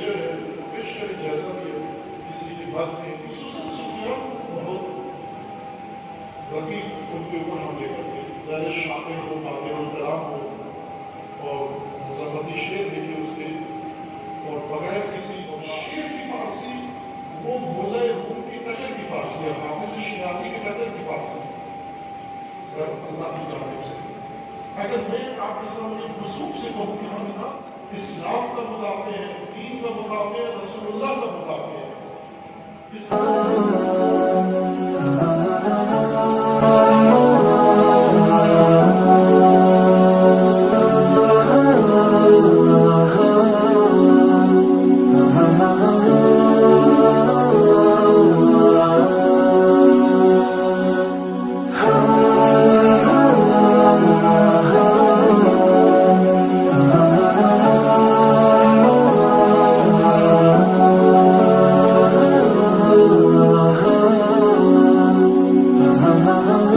शेर है पेश करें जैसा भी है, किसी बाद में खसूसन सूफिया बहुत रकीब उनके ऊपर हमले करते जैसे शामिल हो कादिर कराम हो, और मजम्मती शेर लिखे उसके। और बगैर किसी शेर की फारसी, वो मुल्ला रूम की टक्कर की फारसी है, हाफिज शिराजी की टक्कर की फारसी अल्लाह की जानिब से। अगर मैं आपके सामने वसूख से कहूँ हम ना इस्लाम का मुदाफे हैं दीन का मुदाफे है रसूलुल्लाह का मुदाफे है। oh, oh, oh.